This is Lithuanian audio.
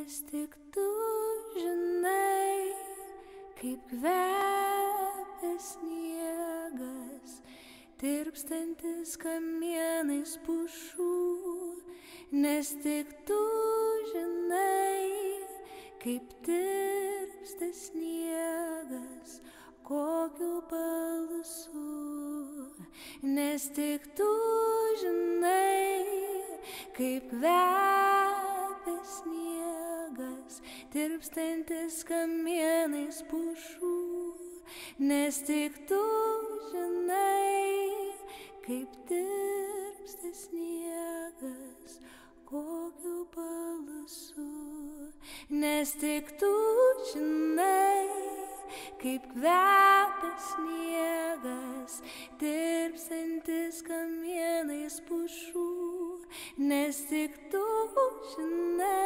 nes tik tu žinai, kaip kvepia sniegas, tirpstantis kamienais pušų, nes tik tu žinai, kaip tirpsta sniegas, kokiu balsu, nes tik tu žinai, kaip kvepia sniegas, tirpstantis kamienais pušų, nes tik tu žinai, kaip tirpsta sniegas, kokiu balsu, nes tik tu žinai, kaip kvepia sniegas, tirpstantis kamienais pušų, nes tik tu žinai.